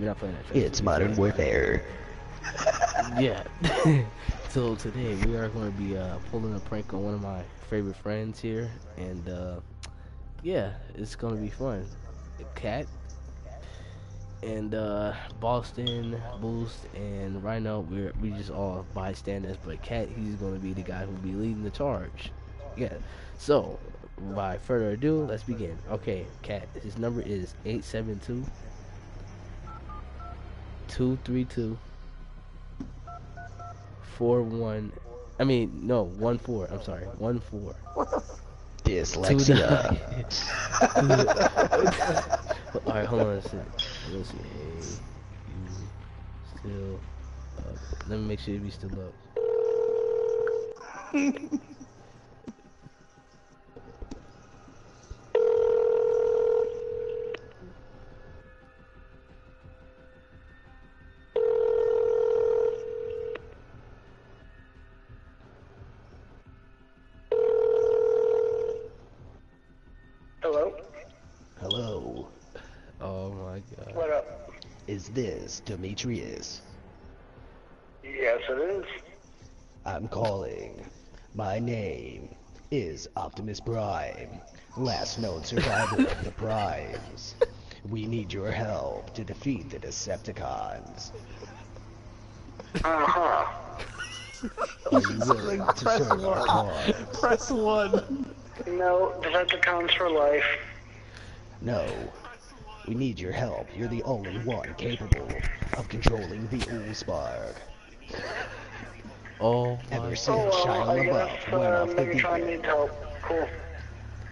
We're not playing that trash. It's Modern Warfare. yeah. so today we are going to be uh, pulling a prank on one of my favorite friends here, and uh, yeah, it's going to be fun. Cat and uh, Boston, Boost, and Rhino, we're we just all bystanders. But Cat, he's going to be the guy who'll be leading the charge. Yeah. So, by further ado, let's begin. Okay, Cat, his number is 872 232 41 I mean, no, 1 4. I'm sorry, 1 4. Dyslexia. Alright, hold on a second. Let's see. Hey, you still up. Let me make sure you still up. Is Demetrius? Yes, it is. I'm calling. My name is Optimus Prime, last known survivor of the Primes. We need your help to defeat the Decepticons. Uh-huh. Are you willing to serve our cause? Press one. No, Decepticons for life. No. We need your help. You're the only one capable of controlling the AllSpark. Oh Ever Oh, since well, Shia I LaBeouf went uh, off the deep end. Cool.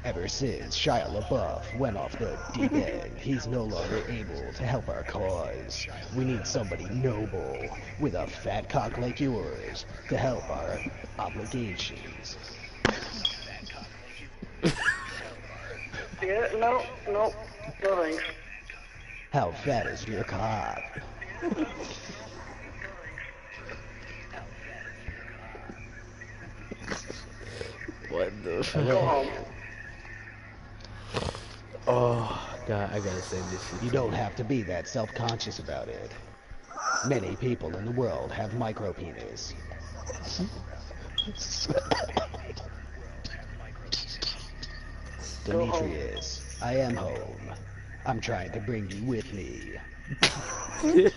Ever since Shia LaBeouf went off the deep end, he's no longer able to help our cause. We need somebody noble, with a fat cock like yours, to help our obligations. Yeah, no, no, no thanks. How fat is your cock? What the Go home. Oh god, I gotta say this shit. You don't have to be that self-conscious about it. Many people in the world have micropenis. Go home. Demetrius, I am home. I'm trying to bring you with me.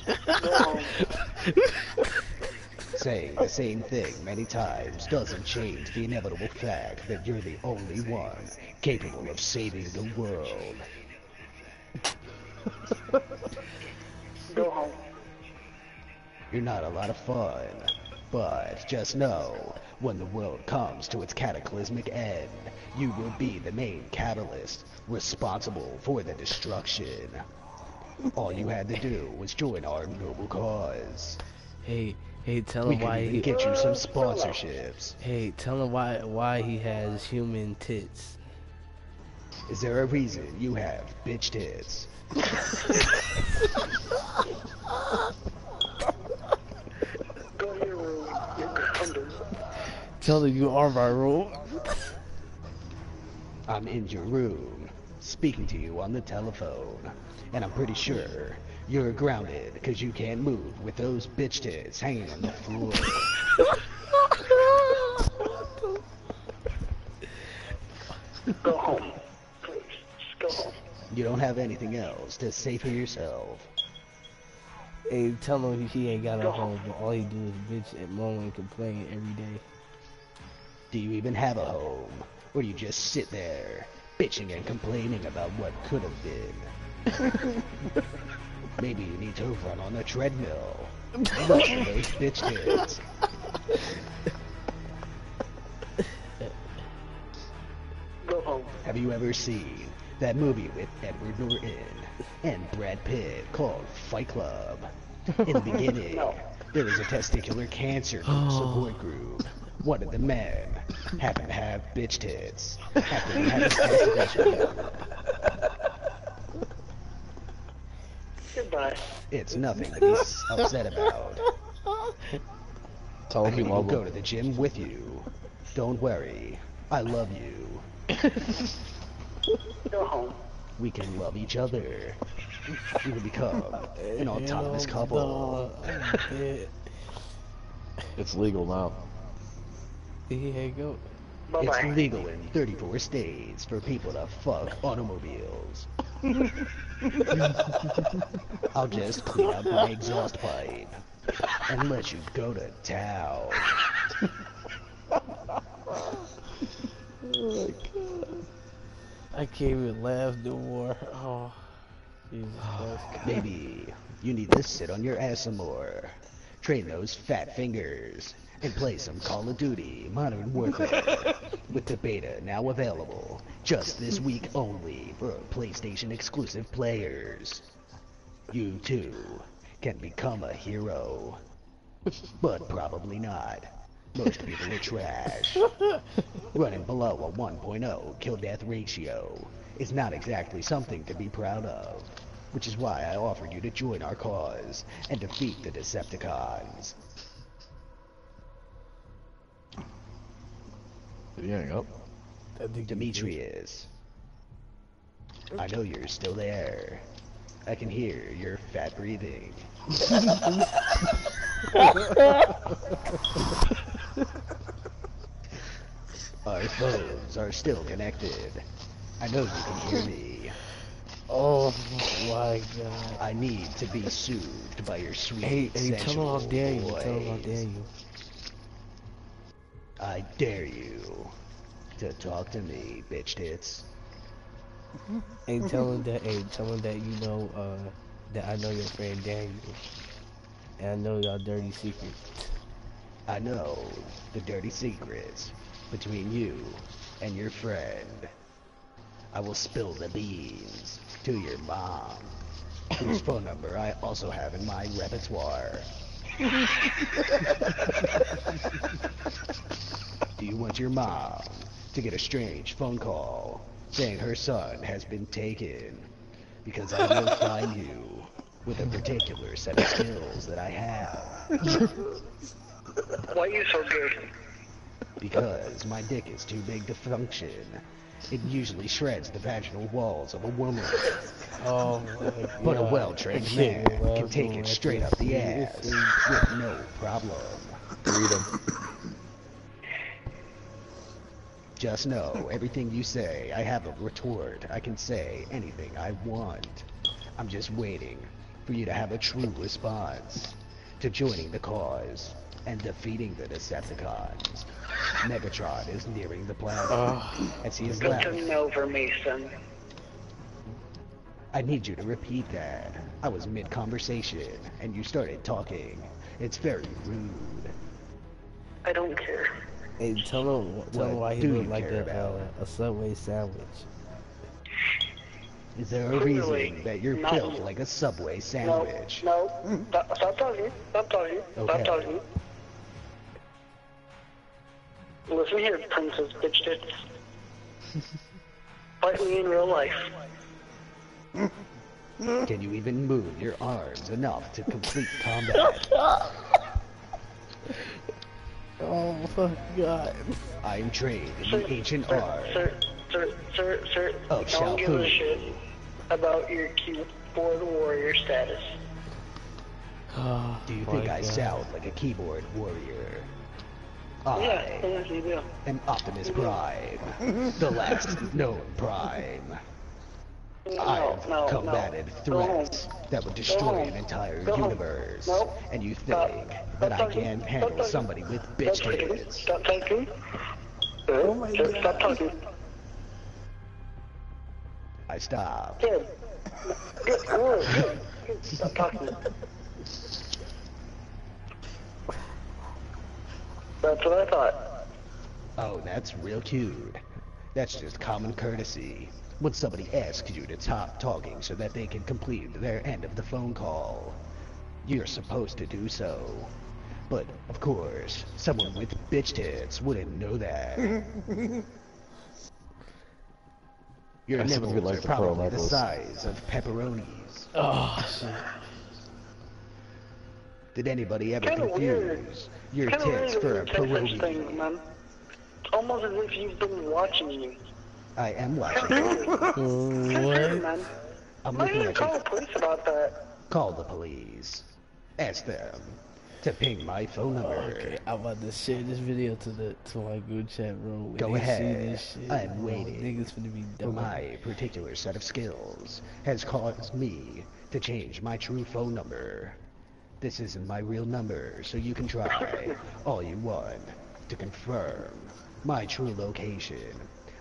Saying the same thing many times doesn't change the inevitable fact that you're the only one capable of saving the world. Go home. You're not a lot of fun, but just know, when the world comes to its cataclysmic end, you will be the main catalyst responsible for the destruction. All you had to do was join our noble cause. Hey, hey, tell We him why even he. get you some sponsorships. Hey, tell him why why he has human tits. Is there a reason you have bitch tits? Go to your room. You're grounded. Tell him you are viral. I'm in your room, speaking to you on the telephone, and I'm pretty sure you're grounded because you can't move with those bitch tits hanging on the floor. Go home. Please. Just go home. You don't have anything else to say for yourself. Hey, tell him he ain't got a home, but all he do is bitch and moan and complain every day. Do you even have a home? Or do you just sit there, bitching and complaining about what could have been? Maybe you need to run on a treadmill. Rushing those bitch tits. Go home. Have you ever seen that movie with Edward Norton and Brad Pitt called Fight Club? In the beginning, No. there was a testicular cancer oh. support group. One of the men happened to have bitch tits after he had his. Goodbye. It's nothing to be upset about. Tell I him can he even go to the gym with you. Don't worry. I love you. Go home. we can love each other. We will become an autonomous couple. It's legal now. Here you go. Bye It's legal in 34 states for people to fuck automobiles. I'll just clean up my exhaust pipe and let you go to town. Oh my god. I can't even laugh no more. Oh, Jesus oh, Christ. Maybe you need to sit on your ass some more, train those fat fingers, and play some Call of Duty Modern Warfare with the beta now available just this week only for PlayStation exclusive players. You too can become a hero, but probably not. Most people are trash. Running below a 1.0 kill death ratio is not exactly something to be proud of, which is why I offered you to join our cause and defeat the Decepticons. Did he hang up? I think Demetrius, I know you're still there. I can hear your fat breathing. Our phones are still connected. I know you can hear me. Oh my God. I need to be soothed by your sweet, Hey, hey, tell him how sensual dare you. Tell him how voice. dare you. I dare you to talk to me, bitch tits. Hey, tell him that. Hey, tell him that you know uh, that I know your friend Daniel, and I know y'all dirty secrets. I know the dirty secrets between you and your friend. I will spill the beans to your mom, whose phone number I also have in my repertoire. Do you want your mom to get a strange phone call saying her son has been taken? Because I will find you with a particular set of skills that I have. Why are you so good? Because my dick is too big to function. It usually shreds the vaginal walls of a woman, Oh but a well-trained man can take it straight up the ass with no problem. Freedom. Just know, everything you say, I have a retort. I can say anything I want. I'm just waiting for you to have a true response to joining the cause and defeating the Decepticons. Megatron is nearing the planet Oh, as he is Good left. to know for me, son. I need you to repeat that. I was mid-conversation, and you started talking. It's very rude. I don't care. Hey, tell him, tell him why he do look you like care a, about? uh, a Subway sandwich. Is there a Clearly reason that you're not. built like a Subway No, sandwich? no. Stop, stop talking. Stop talking. Okay. Stop talking. Listen here, princess bitch tits. Fight me in real life. Can you even move your arms enough to complete combat? Oh my God. I am trained in Sir, the ancient sir, art. Sir, sir, sir, sir, Of don't give a shit about your keyboard warrior status. Oh, Do you my think I God. sound like a keyboard warrior? Yeah, I yeah, you am Optimus Prime, the last known Prime. I have no, combated no. Threats that would destroy an entire Go universe. Nope. And you think Stop that I can Stop handle talking. somebody with bitch Stop talking. tits? Stop talking. Oh my Stop God. talking. I stopped. Good. Good. Good. Good. Good. Stop talking. That's what I thought. Oh, that's real cute. That's just common courtesy. When somebody asks you to stop talking so that they can complete their end of the phone call, you're supposed to do so. But, of course, someone with bitch tits wouldn't know that. Your I nipples typically like are the pearl probably the necklace. size of pepperonis. Oh, shit. Did anybody ever Kinda weird. confuse your Kind of tits that for you a would say pierogi? things, man. Almost as if you've been watching me. I am watching. That's What? man. I'm Why looking didn't you at call you. the police about that? Call the police. Ask them to ping my phone number. Okay, I'm about to share this video to the to my group chat, bro. When Go they See ahead. this shit, I'm bro, waiting Niggas finna be dumb. my particular set of skills has caused me to change my true phone number. This isn't my real number, so you can try all you want to confirm my true location.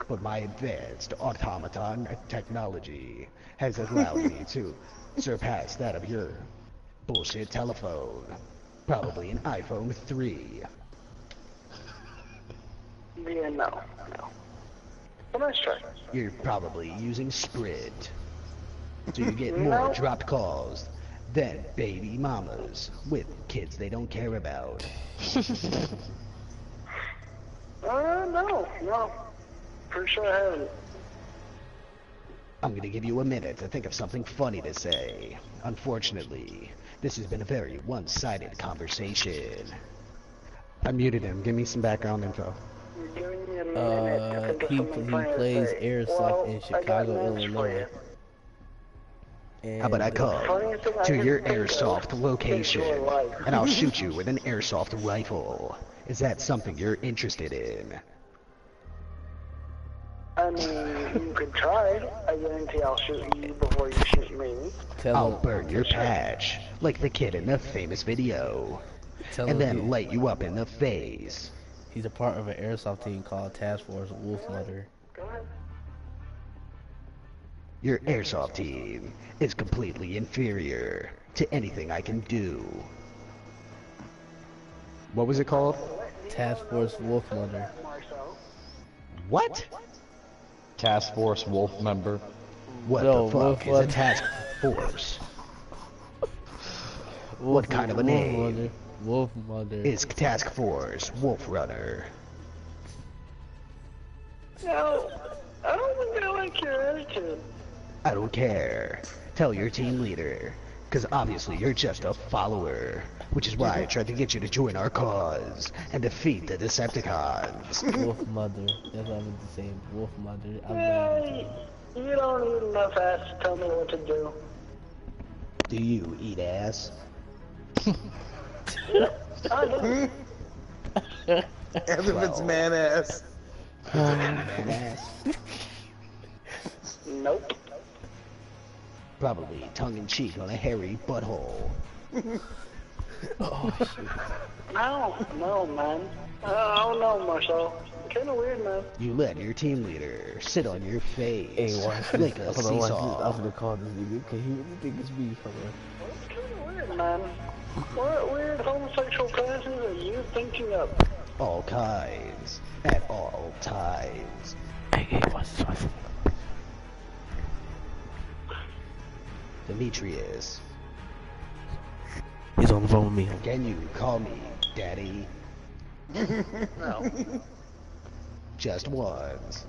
But my advanced automaton technology has allowed me to surpass that of your bullshit telephone. Probably an iPhone 3. Yeah, no, no. Well, nice try. You're probably using Sprint. So you get more dropped calls than baby mamas with kids they don't care about. Uh, no, no. Pretty sure I haven't. I'm gonna give you a minute to think of something funny to say. Unfortunately, this has been a very one-sided conversation. I muted him. Give me some background info. You're giving me a minute Uh, to think of he- he plays airsoft well, in I got Chicago, for Illinois. You. And, How about I come Funniest thing I to your airsoft location and I'll shoot you with an airsoft rifle? Is that something you're interested in? I mean, you could try. I guarantee I'll shoot you before you shoot me. Tell I'll burn your patch, like the kid in the famous video, tell and then light you up in the face. he's a part of an airsoft team called Task Force Wolf Mother. Go ahead. Your airsoft team is completely inferior to anything I can do. What was it called? Task Force Wolf Mother. What? Task Force Wolf member. What No, the fuck Wolf is a task force? what kind of a Wolf name? Mother. Wolf Mother. Is task force Wolf Runner? No, I don't think I like your attitude. I don't care. Tell your team leader, because obviously you're just a follower. Which is why I tried to get you to join our cause and defeat the Decepticons. Wolf Mother. That's what I meant to say. Wolf Mother. I'm Yeah, you, you don't need enough ass to tell me what to do. Do you eat ass? I do. As if it's man ass. Man ass? Nope. Probably tongue in cheek on a hairy butthole. No, no, man. Uh, I don't know, Marcel. Kind of weird, man. You let your team leader sit on your face Hey, watch like this. a Hold on, watch this. seesaw. I'm gonna call this nigga. Can he really think it's me? Hold on. It's kind of weird, man. What weird homosexual fantasies are you thinking of? All kinds, at all times. Hey, hey, watch this, watch this. Demetrius, He's on the phone with me. can you call me daddy? No. Just once.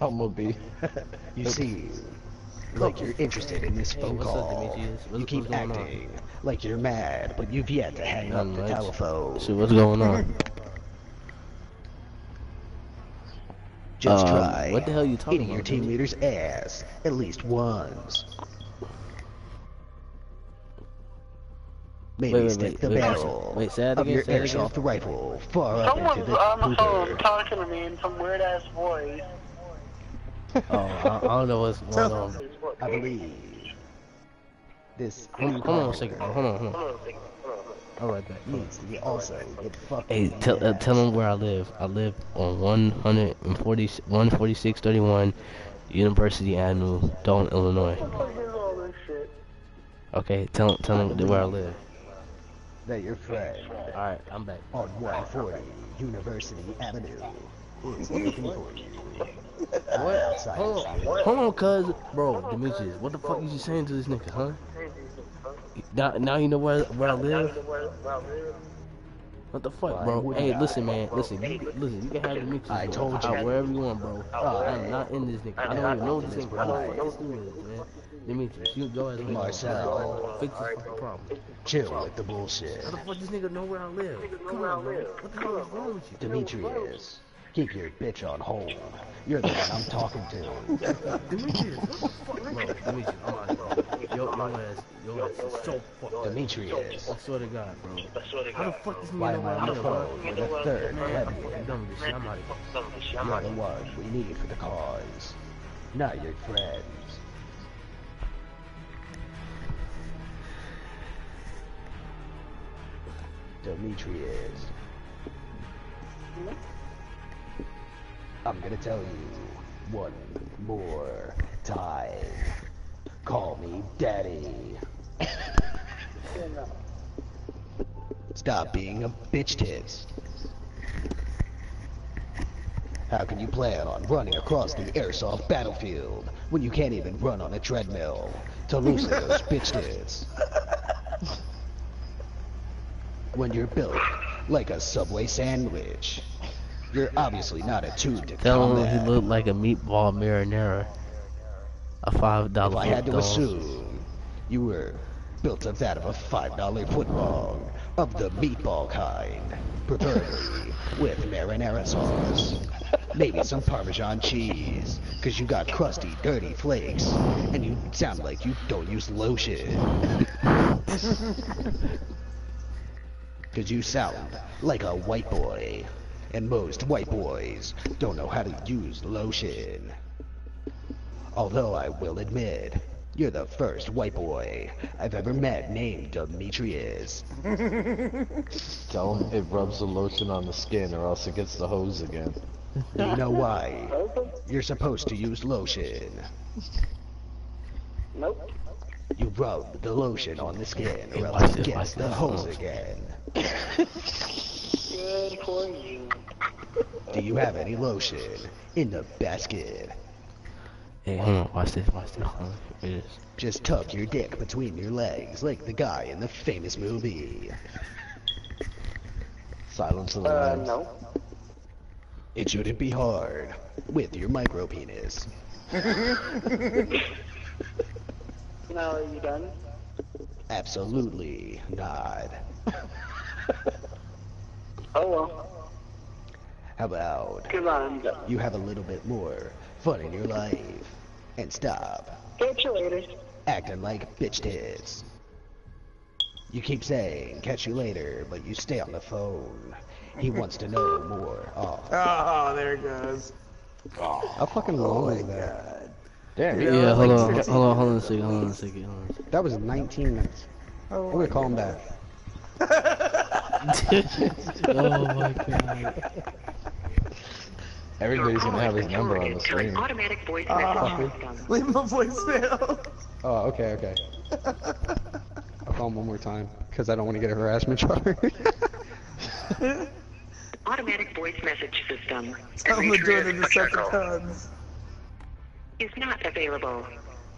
I'm gonna be. You see, like you're interested in this phone what's up, call. Demetrius? What's- You keep what's going on? acting like you're mad, but you've yet to hang up the telephone. See what's going on? Just Um, try what the hell are you talking eating your team leader's ass at least once. Maybe Wait, wait, stick wait, the wait, barrel wait, say that of again, your say that again. rifle far up Someone's into the on the phone talking to me in some weird ass voice. Oh, I, I don't know what's going on. I believe this Hold, hold on a second, bro. Hold on, hold on. Hold on a second. Hold on. I'll right back. needs to be also get fucked. Hey, in the tell uh, tell them where I live. I live on 140, 14631 University Avenue, Dalton, Illinois. What the fuck is all this shit? Okay, tell tell them where I live. that you're friend All right, I'm back. on 140 University Avenue is looking for you. What? Hold on, hold on, cuz, bro, Demetrius, what the fuck you saying to this nigga, huh? Now, now you know where where I live. What the fuck, bro? Hey, listen, man. Listen, you, listen. You can have the mixes. I told you. wherever you want, bro. I'm not in this nigga. I don't even know this This nigga. How the guy. fuck this dude is, man? Demetrius, you go ahead and Marcel. Fix this fucking problem. Chill with the bullshit. How the fuck this nigga know where I live? Come on, bro. What the hell is wrong with you? Demetrius, keep your bitch on hold. You're the one I'm talking to. Demetrius, what the fuck, bro? Demetrius, I'm out, bro. Yo, your ass, your ass is so fucked up. Demetrius, I swear to God, bro. How the fuck this nigga why know am where I I on the live, bro? phone with a third heavy? I'm done with this shit. I'm out of here. I'm You're out the of here. one we need for the cause, not your friends. Demetrius. I'm gonna tell you one more time. Call me daddy. Stop being a bitch tits. How can you plan on running across the airsoft battlefield when you can't even run on a treadmill to loosen those bitch tits? When you're built like a Subway sandwich, you're obviously not attuned to Tell him he combat. looked like a meatball marinara. A five If dollar I had to assume, you were built of that of a five dollar footlong of the meatball kind, preferably with marinara sauce. Maybe some Parmesan cheese, cause you got crusty, dirty flakes, and you sound like you don't use lotion. Cause you sound like a white boy, and most white boys don't know how to use lotion. Although I will admit, you're the first white boy I've ever met named Demetrius. Tell him it rubs the lotion on the skin or else it gets the hose again. You know why? You're supposed to use lotion. Nope. You rub the lotion on the skin or watch else it gets the hose again. Good for you. Do you have any lotion in the basket? Hey, hold on. Watch this. Watch this. Hold on. Just tuck your dick between your legs like the guy in the famous movie. Silence of the Uh, lambs. no. It shouldn't be hard with your micro penis. Now are you done? Absolutely not. Oh well. How about Come on, you have a little bit more fun in your life and stop Catch you later. acting like bitch tits. You keep saying catch you later, but you stay on the phone. He wants to know more. Oh, Oh, there it goes. Oh, How fucking long oh was that? Damn, Yeah, yeah. hold on. Hold on. Hold on a second. Hold on a second. Hold on a second. That was 19 minutes. Oh I'm gonna call him back. oh my god. Everybody's gonna have his number on the screen. automatic voice ah. message system. Leave him a voicemail. Oh, okay, okay. I'll call him one more time because I don't want to get a harassment charge. Automatic voice message system. Tell him to join the Demetrius Pacheco Decepticons. Is not available.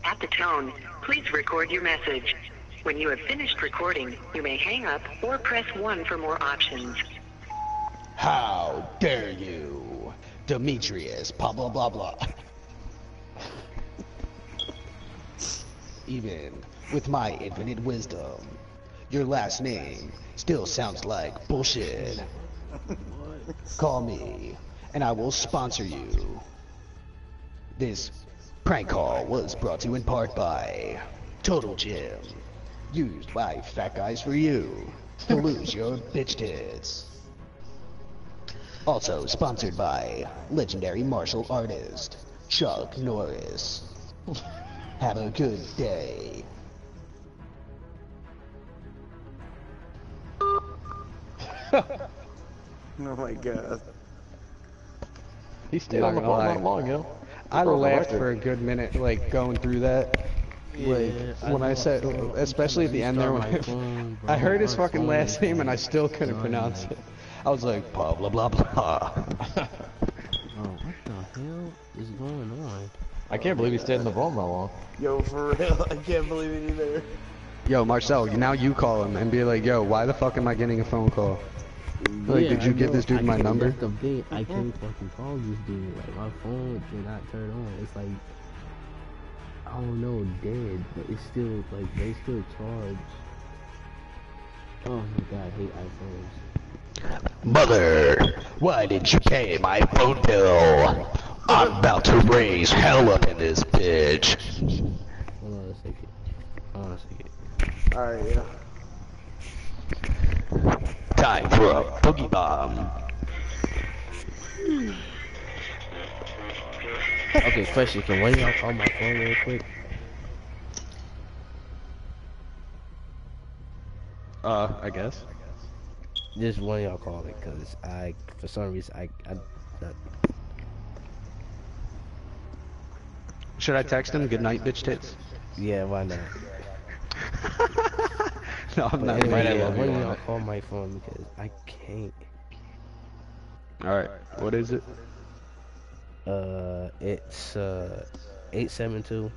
At the tone, please record your message. When you have finished recording, you may hang up or press 1 for more options. How dare you, Demetrius? Blah blah blah blah. Even with my infinite wisdom, your last name still sounds like bullshit. Call me, and I will sponsor you. This prank call was brought to you in part by Total Gym, used by Fat Guys for You to lose your bitch tits. Also sponsored by legendary martial artist Chuck Norris. Have a good day. Oh my god. He's still Not on the gonna phone lie. long, yo. I laughed for a good minute, like going through that. Like Yeah, when I know. said, especially at the end there, when Restart phone, I, I heard his fucking last is name and I still couldn't dying. pronounce it. I was like, Blah blah blah blah. Oh, what the hell is going on? I can't believe he stayed in the phone that long. Yo, for real, I can't believe it either. "Yo, Marcel, now you call him and be like, yo, why the fuck am I getting a phone call?" Like, did I you give know. this dude I my number? That's the thing. I can't fucking call this dude. Like my phone did not turn on. It's like I don't dead, but it's still like they still charge. Oh my god, I hate iPhones. Mother, why didn't you pay my phone bill? I'm about to raise hell up in this bitch. Hold on a second. Hold on a second. Alright, yeah. Time for a boogie bomb. Okay, question. Can one of y'all call my phone real quick? Uh, I guess. Just one of y'all call it, cause I, for some reason, I, I, uh, Should I text him? Good night, bitch tits. yeah, why not? no, I'm But not. anyway, Right, I yeah, one of y'all call my phone because I can't. All right. What is it? Uh, it's uh, eight seven two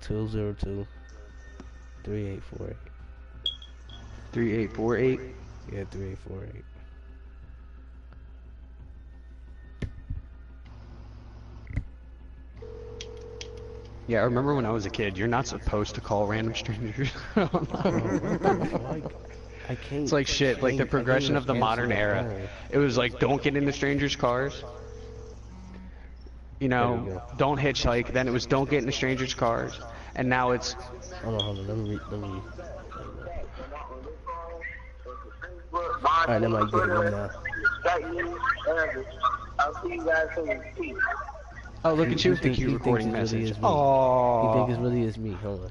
two zero two three eight four eight. Three eight four eight. Yeah, three eight four eight. Yeah, I remember when I was a kid. You're not supposed to call random strangers. I can't. It's like shit, like the progression of the modern era. It was like, don't get into strangers' cars. You There you know, don't hitchhike. Then it was, don't get into strangers' cars. And now it's, Hold on, hold on. Let me, read, let me. Alright, that might get it one now. I'll see you guys soon. Oh, look He- at you he with the cute recording thinks it really message. is me. He think Oh, it really is me. Hold on.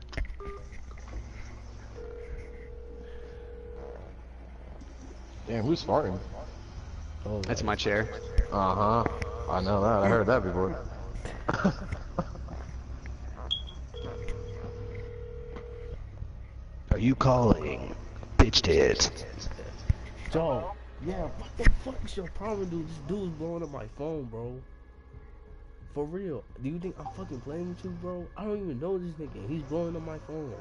Damn, who's farting? Hold that's my chair. Uh huh. I know that. I heard that before. Are you calling? Bitch tits. Joe. Yeah, what the fuck is your problem, dude? This dude's blowing up my phone, bro. For real. Do you think I'm fucking playing with you, bro? I don't even know this nigga. He's blowing up my phone.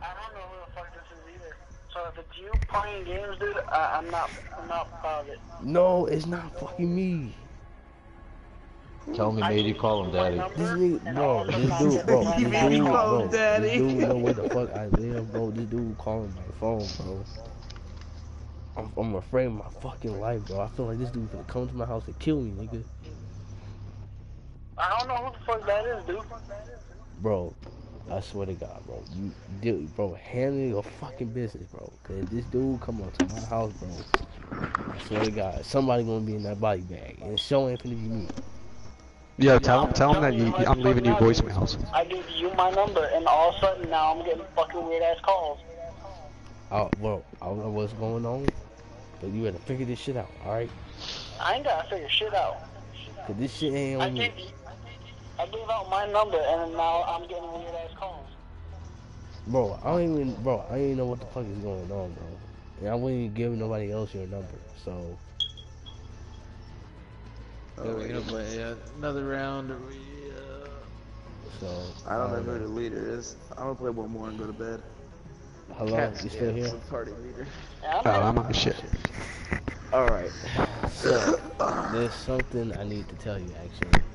I don't know who the fuck this is either. So if it's you playing games, dude, I, I'm not, I'm not proud of it. No, it's not fucking me. Tell me, made you call him daddy. This nigga, bro, this dude, bro, this dude, made me call bro, him daddy. this dude know where the fuck I live, bro. This dude calling my phone, bro. I'm, I'm afraid of my fucking life, bro. I feel like this dude gonna come to my house and kill me, nigga. I don't know who the fuck that is, dude. Bro, I swear to God, bro. You, dude, bro, handle your fucking business, bro. Cause if this dude come up to my house, bro, I swear to God, somebody gonna be in that body bag, and it's sure ain't finna be me. Yo, tell him, tell him that you, I'm leaving you voicemails. I gave you my number, and all of a sudden now I'm getting fucking weird ass calls. Oh, well, I don't know what's going on, but you better figure this shit out, all right? I ain't gotta figure shit out. Cause this shit ain't I on me. Gave, I gave out my number, and now I'm getting weird ass calls. Bro, I don't even, bro, I don't even know what the fuck is going on, bro. And I wouldn't even give nobody else your number, so. Oh, we're gonna play uh, another round. Or uh, So I don't know um, who the leader is. I'm gonna play one more and go to bed. Hello, Cat's- you still here? Party leader. Oh, I'm I'm on shit. All right. So there's something I need to tell you actually, uh,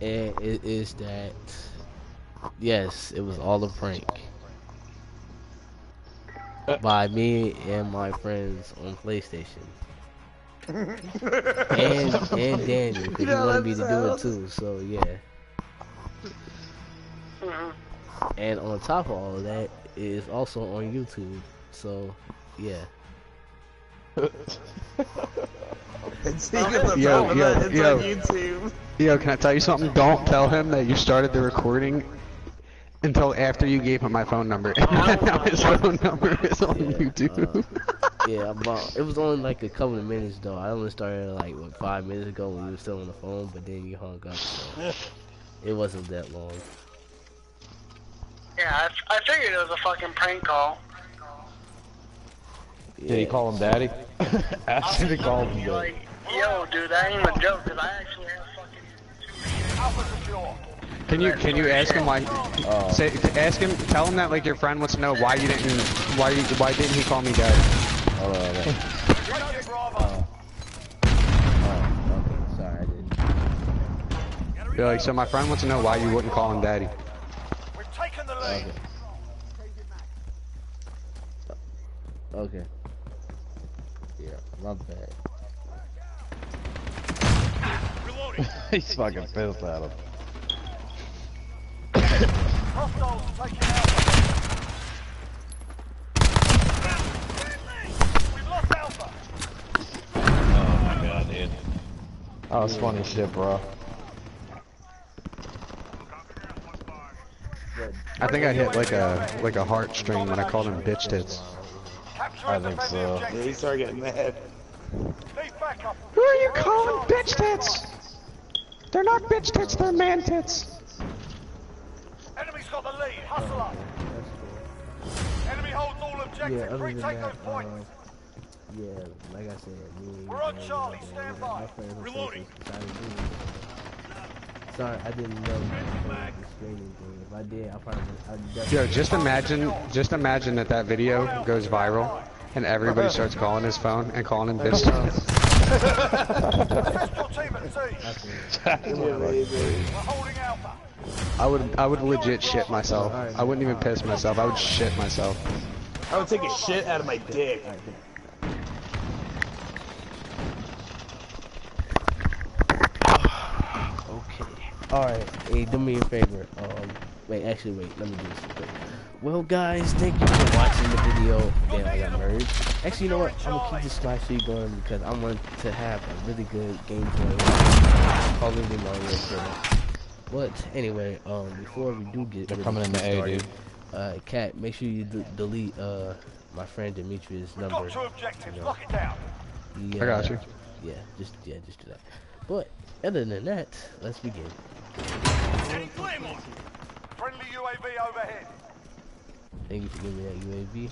and it is that yes, it was all a prank by me and my friends on PlayStation. and and Daniel, because You he wanted me to do it too. So yeah. And on top of all of that, it is also on YouTube. So yeah. And speaking of Yo, yo, that, it's yo. on YouTube. Yo, can I tell you something? Don't tell him that you started the recording until after you gave him my phone number. Oh. Now his phone number is on Yeah, YouTube. Uh, yeah, but it was only like a couple of minutes though. I only started like what five minutes ago when you were still on the phone, but then you hung up. So it wasn't that long. yeah, I, I figured it was a fucking prank call. Did he call him daddy? Ask him to call him daddy. like, yo, dude, that ain't even a joke, 'cause I actually have fucking two Can you can you ask him why? Oh. Say ask him. Tell him that like your friend wants to know why you didn't why you, why didn't he call me dad? Hold on, hold on. Bravo. Oh, okay. Sorry, I didn't. Be like, so my friend wants to know why you wouldn't call him daddy. We've taken the lead. Okay. Okay. Yeah, my bad. He's fucking pissed at him. Hostiles taking Alpha. We've lost Alpha. Oh my god, dude. That was funny shit, bro. I think I hit like a like a heartstring when I called him bitch tits. I think so. the Yeah, he started getting mad. Who are you calling bitch tits? They're not bitch tits, they're man tits. Enemy's got the lead. Hustle up. Enemy holds all Yeah, objectives. other than Retake that, those points. uh, yeah, like I said, me We're on Johnny, Charlie, my stand by. my friend who Reloading. decided to do it. Sorry, I didn't know the screening thing. If I did, I probably would. I'd. Yo, just imagine just imagine that that video goes viral and everybody starts calling his phone and calling him bitch tits. Assist your team at sea. We're holding Alpha. I would I would legit shit myself. I wouldn't even piss myself. I would shit myself. I would take a shit out of my dick. Okay. Alright, hey, do me a favor. Um, wait, actually, wait, let me do this real quick. Well, guys, thank you for watching the video. Damn, I got merged. Actually, you know what? I'm gonna keep this live stream going because I want to have a really good gameplay. Call of Duty Modern Warfare. But anyway, um, before we do get They're really coming in get the A, started, dude. Uh, Cat, make sure you d- delete uh my friend Demetrius' We've number. got two objectives. you know. Lock it down. He, I got you. Yeah, just yeah, just do that. But other than that, let's begin. Friendly UAV overhead. Thank you for giving me that UAV.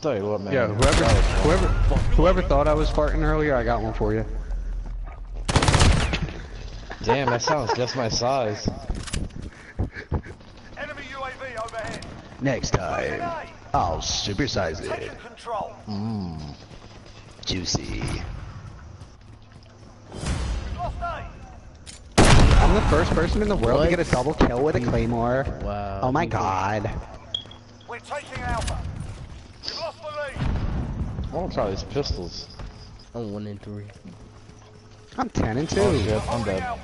tell you what, man. Yo, whoever whoever whoever thought I was farting earlier, I got one for you. Damn, that sounds just my size. Enemy UAV overhead. Next time, I'll supersize it. Control. Mmm. Juicy. I'm the first person in the world to get a double kill with a claymore. Wow. Oh my god. We're taking Alpha. We've lost the lead. I want to try these pistols. I'm one and three. I'm 10 and 2. Oh shit, I'm dead.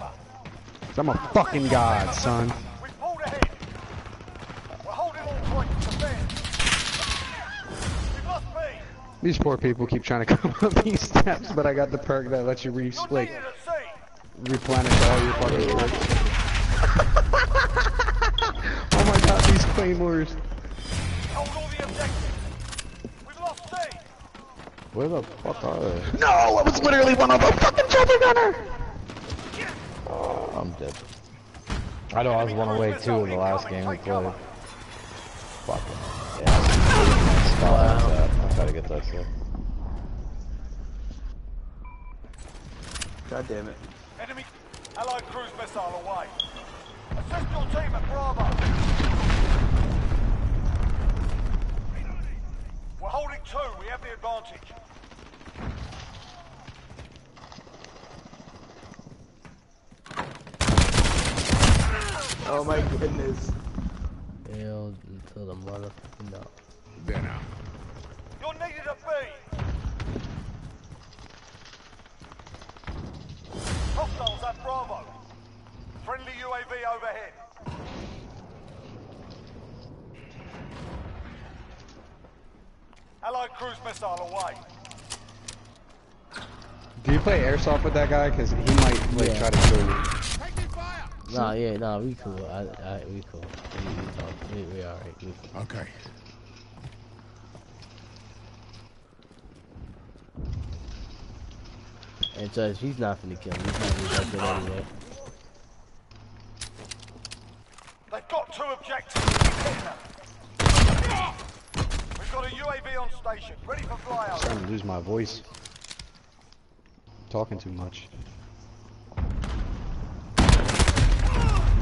I'm a fucking god, son. We've pulled ahead. We're holding all points to defend. We've lost B. These poor people keep trying to come up these steps, but I got the perk that lets you re You're like needed at sea. Replenish all your fucking perks. oh my god, these claymores. Hold all the objectives. We've lost C. Where the fuck are they? No, I was literally one of them. Fucking chopper gunner. I'm dead. I know I was one away too in the last game we played. Fucking. Yeah. Stop. I gotta get that shit. God damn it. Enemy Allied cruise missile away. Assist your team at Bravo. We're holding two. We have the advantage. Oh my goodness. Hell until the motherfucking dog. Uh, You're needed at B. Hostiles at Bravo. Friendly UAV overhead. Allied cruise missile away. Do you play airsoft with that guy? Cause he might like Yeah. try to kill you. Nah, yeah, nah, we cool. I, I, we cool. We, we talk. We, we alright. We cool. Okay. And Judge, he's not finna kill me. He's not gonna get anyway. They've got two objectives. Keep hitting them. We've got a UAV on station, ready for flyover. starting to lose my voice. Talking too much.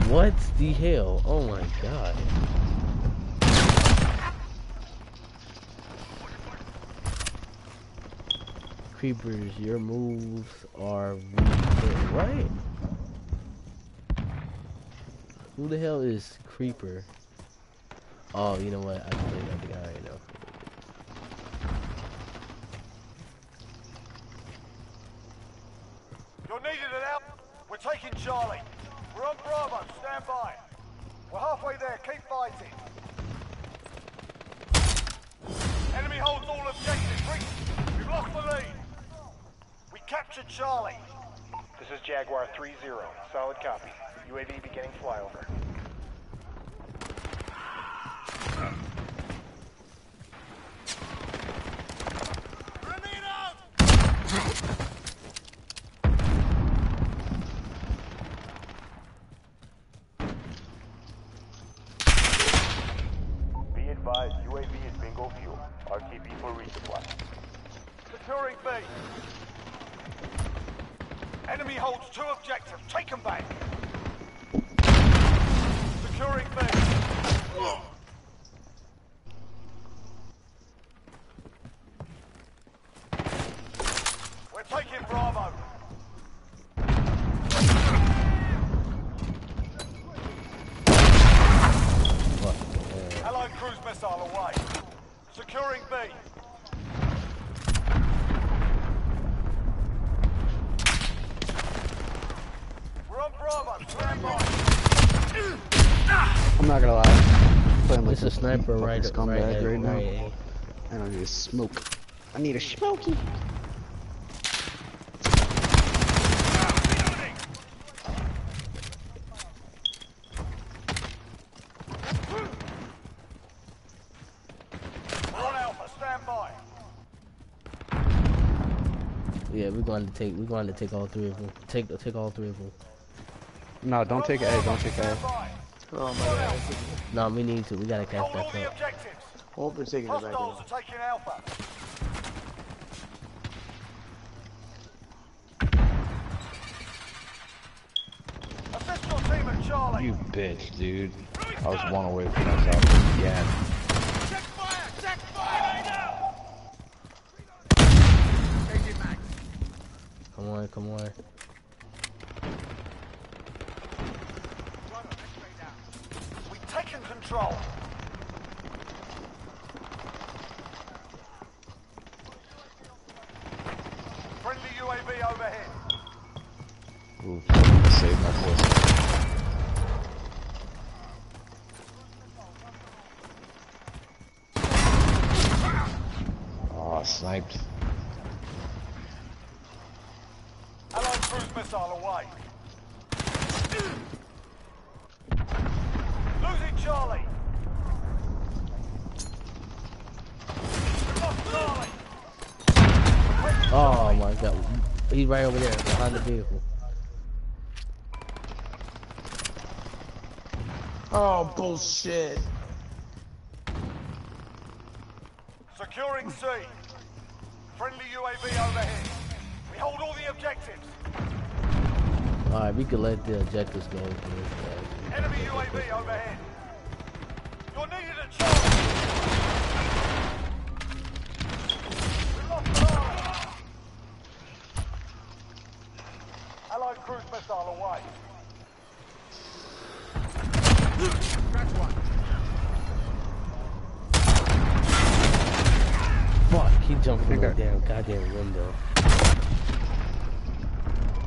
What the hell? Oh my god. Creepers, your moves are weak. What? Who the hell is Creeper? Oh, you know what? I think I already know. You're needed at out. We're taking Charlie. We're on Bravo. Stand by. We're halfway there. Keep fighting. Enemy holds all objectives. We've lost the lead. Captured Charlie. This is Jaguar 3-0. Solid copy. UAV beginning flyover. Be advised, UAV is bingo fuel. RTB for resupply. Securing B. Enemy holds two objectives. Take them back. Securing B. We're taking Bravo. Fuck. Allied cruise missile away. Securing B. We're on Bravo. Stand. I'm not gonna lie. Playing like it's a sniper fucking right, scumbag right, right, now. right, I don't need a smoke. I need a smoky. We're on Alpha. Stand by. Yeah, we're going to take we're going to take all three of them. Take take all three of them. No, don't take A. Don't take A. Stand. Oh my god. No, we need to. We gotta catch that the up. objectives. Hope they're taking it back Hostiles are taking Alpha. Assist your team at Charlie. You bitch, dude. I was one away from myself again. Come on, come on. We've taken control. Friendly UAV overhead. Ooh, save my voice. Oh, sniped. Allied cruise missile away. Losing Charlie. We've lost Charlie. Oh my god. He's right over there behind the vehicle. Oh bullshit. Securing C. Friendly UAV overhead. We hold all the objectives. Alright, we can let the objectives go. for this guy. Enemy UAV overhead. You're needed at Charlie. We've lost Charlie. Allied cruise missile away. Fuck, he jumped through the Okay. damn goddamn window.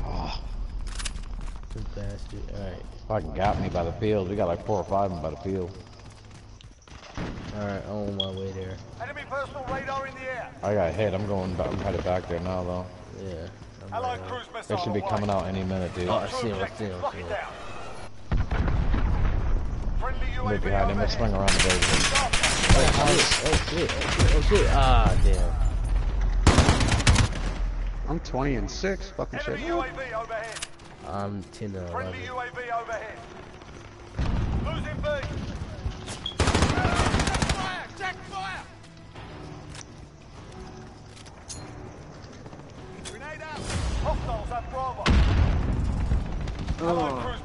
Oh, This bastard. Alright. fucking got me by the field. We got like four or five of them by the field. Alright, on my way there. Enemy personal radar in the air. I got hit. I'm going back. I'm headed back there now, though. Yeah. I'm Allied right cruise missile They should be coming out any minute, dude. Oh, I see him, I see him, I Lock see it him. Look behind him. Let's swing around the building. Stop. Oh shit, oh shit, oh shit. Ah, damn. I'm 20 and 6. Fucking shit. UAV overhead. I'm 10 to 11. Losing B. Oh.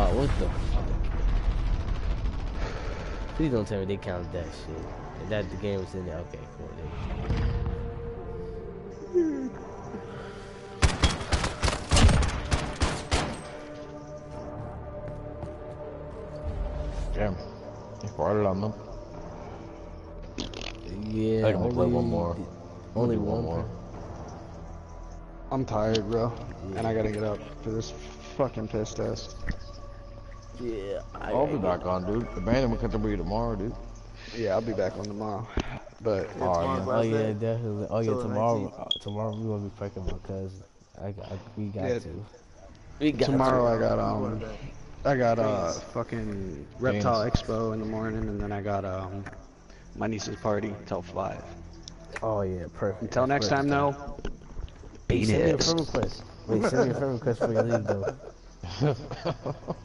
Oh, what the fuck? Please don't tell me they count that shit. That the game was in there, okay, cool. Damn. You farted on them. yeah. I can only, play one more. Only Do one more. I'm tired, bro. And I gotta get up for this fucking piss test. Yeah. I, I'll be back on, dude. The band will come to you tomorrow, dude. Yeah, I'll be back on tomorrow. But Oh, yeah. Oh yeah, definitely. Oh yeah, tomorrow. Uh, tomorrow we gonna be pranking because. I, I we got Yeah. to. We got tomorrow to. I got I'm going um to bed. I got uh fucking Reptile Expo in the morning and then I got um my niece's party until five. Oh yeah, perfect. Until next time perfect. though. Hey, send me a penis. friend request. Wait, send me a friend request for your leave though.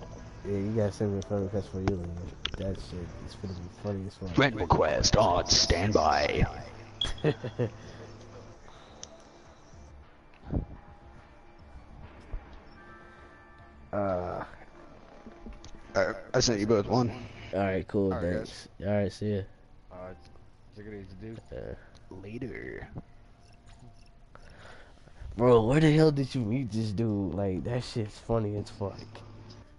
Yeah, you gotta send me a friend request for your leave. That shit is gonna be funny as fuck. Friend request on standby. Uh, I, I sent you both one. all right, cool. All right, thanks. All right, see ya. Alright. Take it easy, dude. Uh, Later. bro, where the hell did you meet this dude? Like that shit's funny as fuck.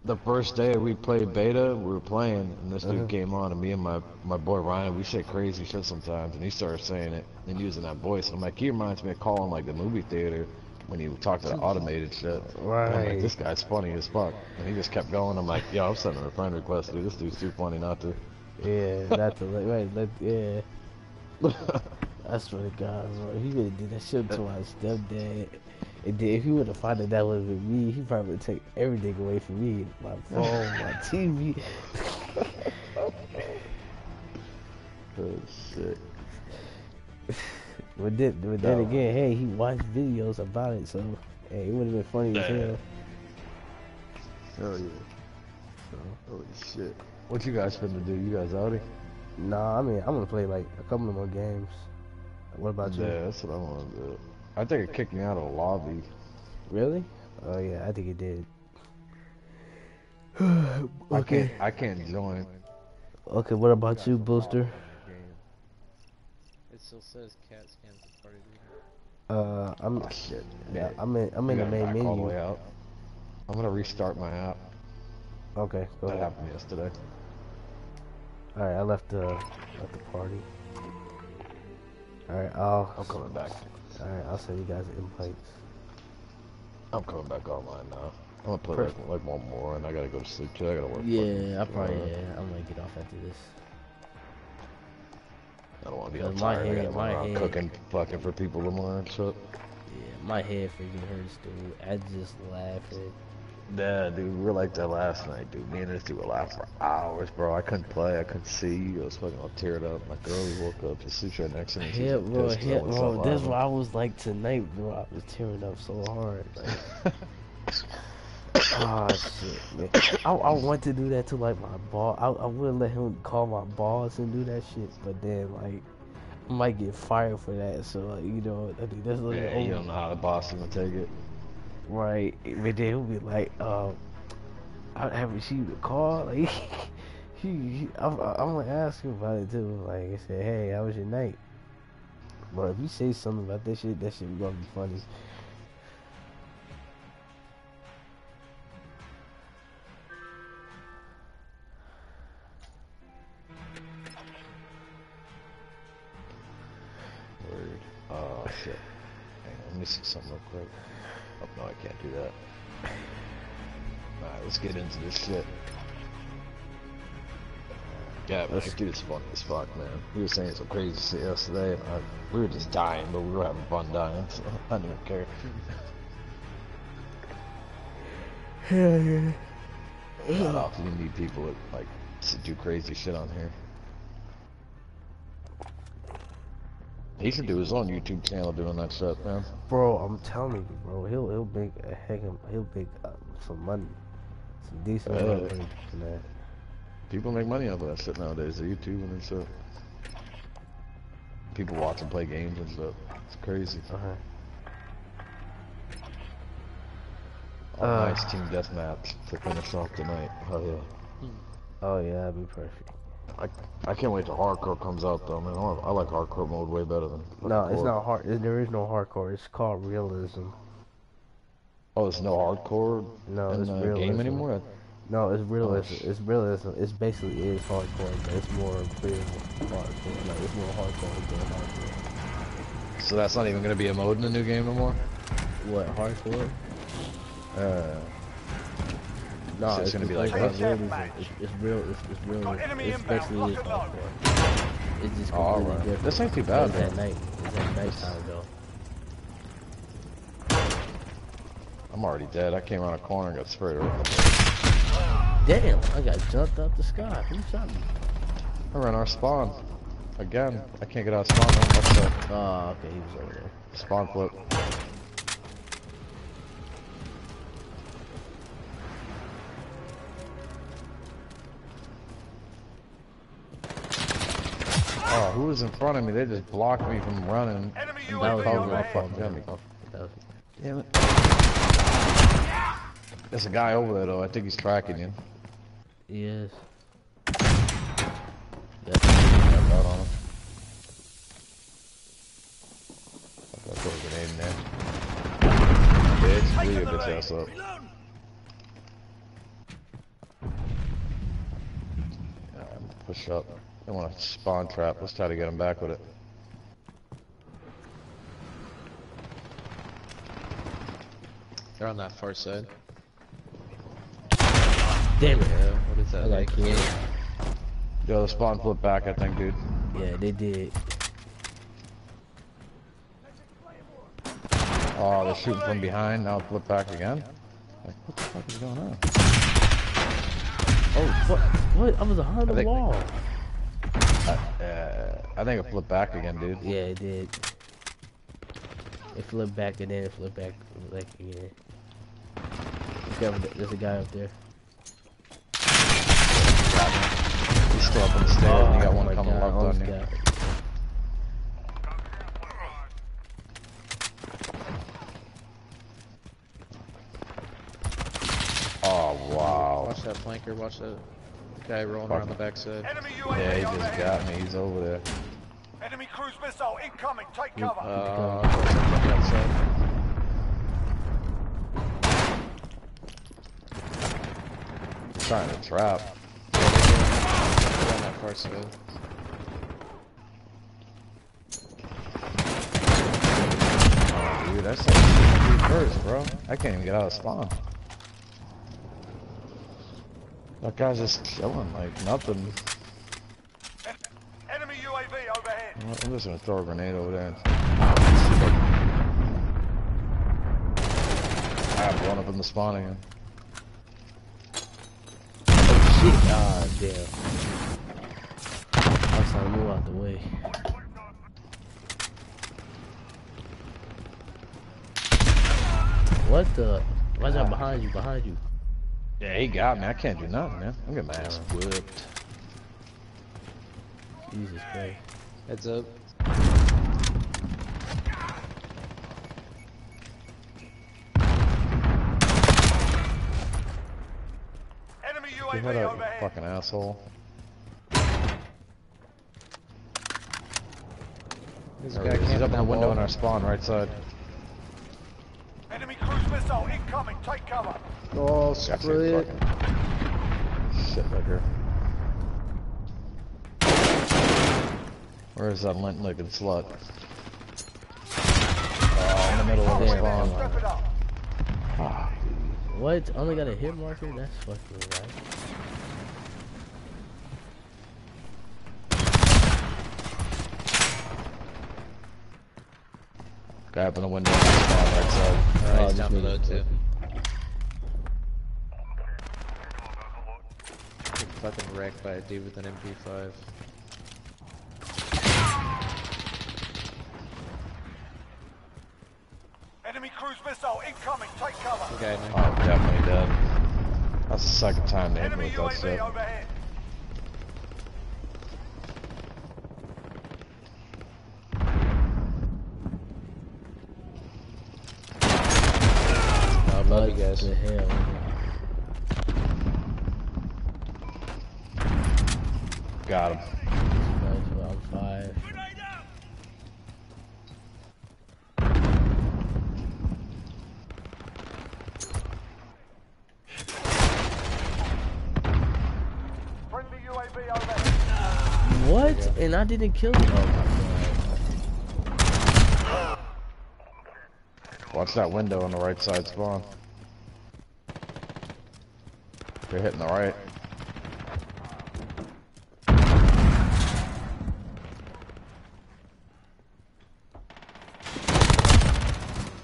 The first day we played beta, we were playing, and this dude Uh-huh. came on, and me and my, my boy Ryan, we say crazy shit sometimes, and he started saying it and using that voice. I'm like, he reminds me of calling like the movie theater when you talk to the automated shit. And I'm like, this guy's funny as fuck. And he just kept going. I'm like, yo, I'm sending a friend request, dude. This dude's too funny not to. Yeah, that's the right. Let yeah. I swear to God, bro, he would have did that shit to my stepdad. And then if he would have found out that was with me, he probably would take everything away from me. My phone, my TV. oh, shit. But then, but then No. again, hey, he watched videos about it, so hey, it would have been funny as hell. Hell yeah. Holy shit. What you guys finna do? You guys outie? Nah, I mean, I'm gonna play like a couple of more games. What about you? Yeah, that's what I want to do. I think it kicked me out of the lobby. Really? Oh yeah, I think it did. I okay. can't, I can't join. Okay, what about you, Booster? It still says cat scans the party leader. Uh, I'm Oh, shit. yeah, I'm in I'm in You the gotta main back all the menu. way out. I'm gonna restart my app. Okay, go That ahead. happened yesterday. All right, I left the left the party. All right, I'll I'm coming back. all right, I'll send you guys invites. I'm coming back online now. I'm gonna play like, like one more, and I gotta go to sleep too. I gotta work. Yeah, I probably tomorrow. yeah, I'm gonna get off after this. I don't want to be all my tired. Head- my head- cooking, fucking for people tomorrow and shit. Yeah, my head freaking hurts, dude. I just laughing. Yeah, dude, we were like that last night, dude. Me and this dude were laughing for hours, bro. I couldn't play, I couldn't see. I was fucking all teared up. My girl woke up to sleep right next to me. Was Yeah, bro, pissed 'cause I yeah, bro. so That's what I was like tonight, bro. I was tearing up so hard. Like, oh shit, man. I, I want to do that to like my boss. I, I would let him call my boss and do that shit, but then like I might get fired for that. So like, you know, I think that's like Yeah, you don't know how the boss is gonna take it. right. But then he'll be like, um, I have received a call. Like, he, he I'm, I'm gonna ask him about it too. Like I said, hey, how was your night? But if you say something about that shit, that shit gonna be funny. Shit. Hang on, let me see something real quick. Oh no, I can't do that. Alright, let's get into this shit. Uh, yeah, man, this dude's funny as fuck, man. We were saying some crazy shit yesterday, and I, we were just dying, but we were having fun dying, so I didn't even care. Hell yeah. Not often you meet people that like to do crazy shit on here. He should do his own YouTube channel doing that shit, man. Bro, I'm telling you, bro, he'll he'll make a heck of he'll make uh, some money, some decent Yeah. money from that. People make money off of that shit nowadays. The YouTube and stuff. People watch him play games and stuff. It's crazy. Uh-huh. Oh, Uh. nice team deathmatch to finish off tonight. Oh yeah. Oh yeah, that'd be perfect. I I can't wait till hardcore comes out though, man. I, like- I like hardcore mode way better than. No, it's not hard. There is no hardcore. It's called realism. Oh, it's no hardcore No, in it's the realism. game anymore. No, it's realism. sh- it's realism. It's basically is hardcore, but it's more real hardcore. Like it's more hardcore than hardcore. So that's not even gonna be a mode in the new game no more. What hardcore? Uh, No, So it's it's, gonna be like like it's that? realism. It's, it's real. It's, it's real. Got enemy It's basically lock is and load. hardcore. It's just Oh, completely alright. different. This ain't too bad, It's at man. night. It's at nighttime though. I'm already dead. I came around a corner and got sprayed around. Damn! I got jumped out the sky. Who shot me? I ran our spawn. Again, I can't get out of spawn. No, what's that? Oh, okay, he was over there. Spawn flip. Was in front of me? They just blocked me from running. Enemy And That was UAV my fault. fucking got me. That was- Damn it. There's a guy over there though. I think he's tracking you. Yes. I got on him. I throw a grenade in there. Bitch, blew your bitch ass up. Yeah, push up. They want to spawn trap. Let's try to get them back with it. They're on that far side. Damn it. Yeah, what is that? I like? killed. Yo, the spawn flip back, I think, dude. Yeah, they did. Oh, they're shooting from behind. Now flip back again. Like, what the fuck is going on? Oh, what? What? I was behind the think- wall. Uh, I think it flipped back again, dude. Yeah, it did. It flipped back and then it flipped back like again. There's a guy- There's a guy up there. He's still up on the stairs. and you got Oh one coming God, left on you. Oh wow. Watch that flanker, watch that guy rolling Fuck. around the backside. Enemy UAV Yeah, he just overhead. got me. He's over there. Enemy cruise missile incoming. Take cover. Uh, that side. Trying to trap. On that far side. Oh, dude, that's like shoot first, bro. I can't even get out of spawn. That guy's just killing like nothing. Enemy UAV overhead. I'm I'm just gonna throw a grenade over there. I have one up in the spawn again. Oh shit! Ah, damn. I was trying to move out the way. What the? Why's that behind you? Behind you? Yeah, he got me. I can't do nothing, man. I'm getting my ass whipped. Jesus Christ. Heads up. Enemy UAV that out, you overhead. fucking asshole. There's a There guy. He's up in the that window wall. on our spawn, right side. Enemy cruise missile incoming. Take cover. Oh, Got you, split. shit liquor. Where is that lint licking slut? Oh, in the middle of the Damn. spawn. Step it up. Ah, What? Only got a hit marker? That's fucking right. guy up in the window on the spawn, right side. Uh, Oh, he's down below too. lucky. Getting fucking wrecked by a dude with an MP5. Enemy cruise missile incoming. Take cover. Okay, Oh, I'm definitely dead. That's the second time they hit me Enemy with that UAV shit. overhead. uh, above you What guys. the hell? Got him. Guys, round five. Friendly UAV What? And I didn't kill him. Oh Watch that window on the right side spawn. They're hitting the right.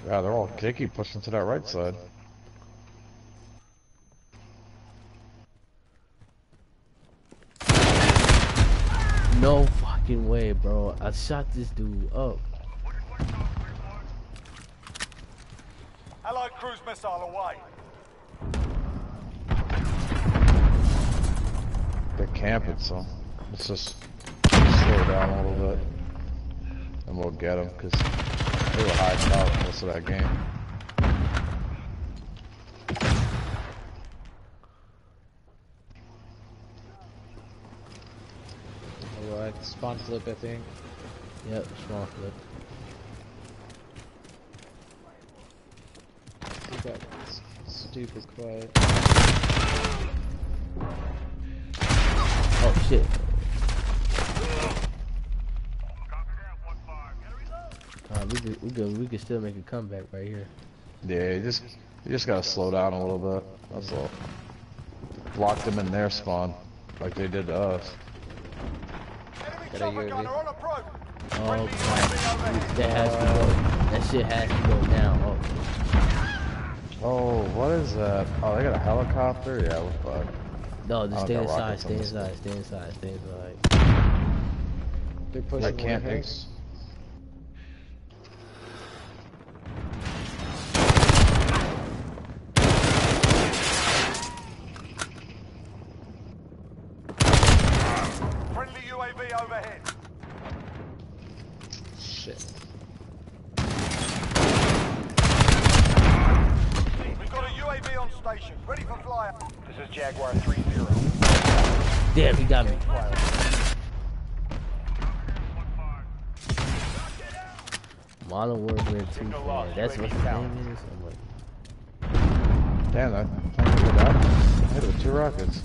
Yeah, they're all kicky pushing to that right side. No fucking way, bro. I shot this dude up. Allied cruise missile away. They're camping, so let's just slow down a little bit. And we'll get them, because they were hiding out most of that game. Alright, spawn flip, I think. Yep, small flip. You got stupid quiet. Oh shit. Uh, we could, we could, we could still make a comeback right here. Yeah, you just you just gotta slow down a little bit. That's all. Block them in their spawn, like they did to us. Enemy Got a UAV. gunner on approach. Oh Friendly god. UAV overhead. That has to go. That shit has to go now. Oh. Oh, what is that? Oh, they got a helicopter. Yeah, we're fucked. No, just stay inside, stay on this inside, stay inside, stay inside. They're pushing I can't. warehouse. Friendly UAV overhead. Shit. We've got a UAV on station, ready for flyout. This is Jaguar 3-0. Damn, he got me. Modern Warfare 2 Signal fan. lost, That's what UAV the down. name is? I'm like, Damn, that plane hit that. I hit with two rockets.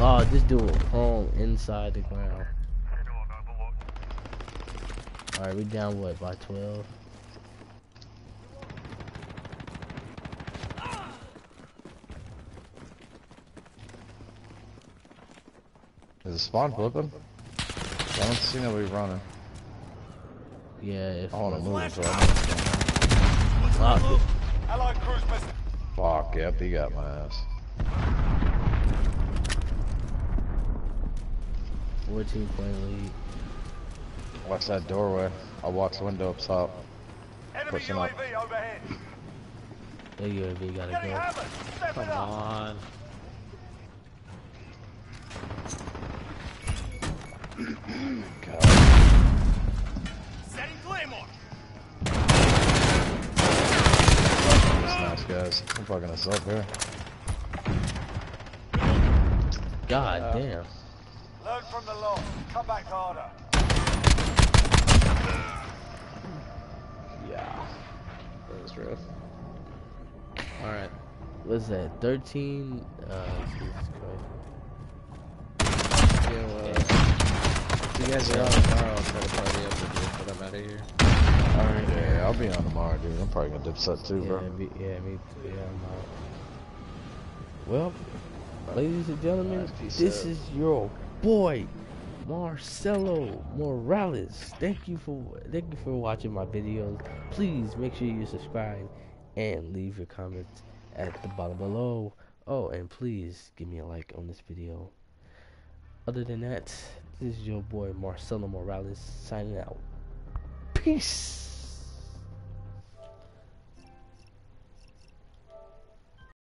oh, this dude home inside the ground. Alright, we down what, by 12? The spawn flipping? I don't see nobody running. Yeah, if I want to move, so I know what's going Allied cruise missile. on. Fuck, yep, he got my ass. 14 point lead. Watch that doorway. I'll watch the window up top. Enemy Pushing up. UAV overhead. The UAV gotta Getting go. hammered. Come it up. on. God. Setting Claymore. That's nice, guys. I'm fucking us up here. God damn. Learn from the loss. Come back harder. Yeah. That was rough. Alright. What's that? 13? Uh, Jesus Christ. Yo, uh, if you guys are on tomorrow, I'll try to party up with you, but I'm out of here. Alright. Yeah, I'll be on tomorrow, dude. I'm probably gonna dip set too, Yeah, bro. me, yeah, me too. Yeah, I'm out. Well, ladies and gentlemen, peace this out. is your boy Marcelo Morales. Thank you for thank you for watching my videos. Please make sure you subscribe and leave your comments at the bottom below. Oh, and please give me a like on this video. Other than that, this is your boy Marcelo Morales signing out. Peace.